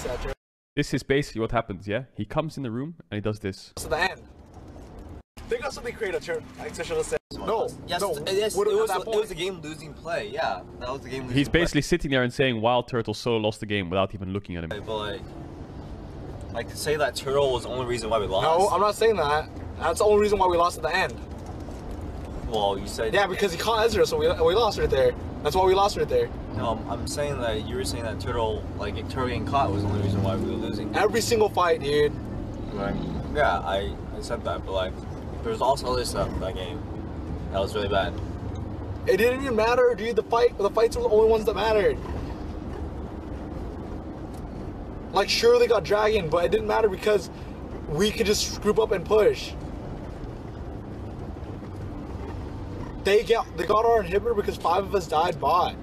said, Turtle. This is basically what happens, yeah? He comes in the room and he does this. To the end. Think of something creative, Turtle. I should have said. No, Yes, no. yes, what- it was, it was a game losing play. Yeah, that was the game losing He's play. basically sitting there and saying, "Wild Turtle solo lost the game" without even looking at him. But like, like to say that Turtle was the only reason why we lost. No, I'm not saying that. That's the only reason why we lost at the end. Well, you said. Yeah, because he caught Ezreal, so we, we lost right there. That's why we lost right there. No, I'm, I'm saying that you were saying that Turtle, like Turtle getting caught was the only reason why we were losing. Every single fight, dude. Like, yeah, I, I said that, but like, there's also other stuff in that game that was really bad. It didn't even matter, dude. The fight, the fights were the only ones that mattered. Like, sure they got dragon, but it didn't matter because we could just group up and push. They got they got our inhibitor because five of us died bot.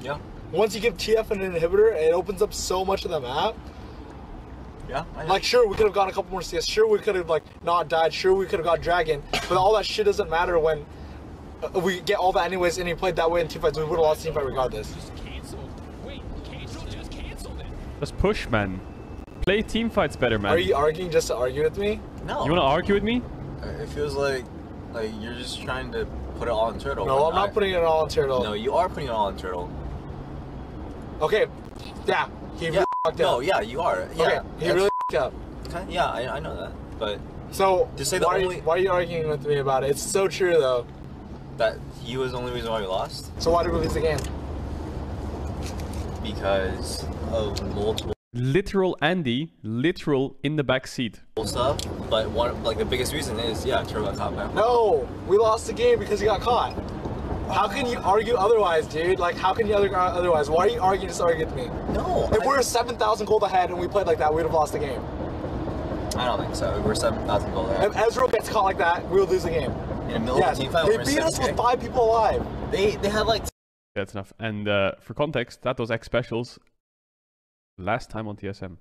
Yeah, Once you give TF an inhibitor, it opens up so much of the map. yeah. I. Like, sure, we could have gotten a couple more CS. Sure, we could have like not died. Sure, we could have got dragon. But all that shit doesn't matter when uh, we get all that anyways. And he played that way in team fights. We would have lost team fight regardless. Canceled. Wait, cancel just canceled it. Just push, man. Play team fights better, man. Are you arguing just to argue with me? no. You wanna argue with me? It feels like, like you're just trying to put it all on Turtle. No, I'm not I- putting it all on Turtle. No, you are putting it all on Turtle. Okay. Yeah. He Yeah. really fucked No, up. yeah, you are. Yeah. Okay. He that's- really fucked up. Okay, Yeah, I, I know that, but So To say the why, are only- you, why are you arguing with me about it? It's so true though. that he was the only reason why we lost So why did we lose the game? because of multiple Literal Andy, literal in the back seat. stuff. But one, like the biggest reason is yeah, Turtle got caught by. No, we lost the game because he got caught. How can you argue otherwise, dude? Like, how can you argue otherwise? Why are you arguing just argue with me? No, If I, we're 7,000 gold ahead and we played like that, we'd have lost the game. I don't think so. We're seven thousand gold ahead. If Ezreal gets caught like that, we'll lose the game. In the middle Yes, of the team fight, they beat us with five people alive. They they had like That's enough. And uh, for context, that was Xpecial's last time on TSM.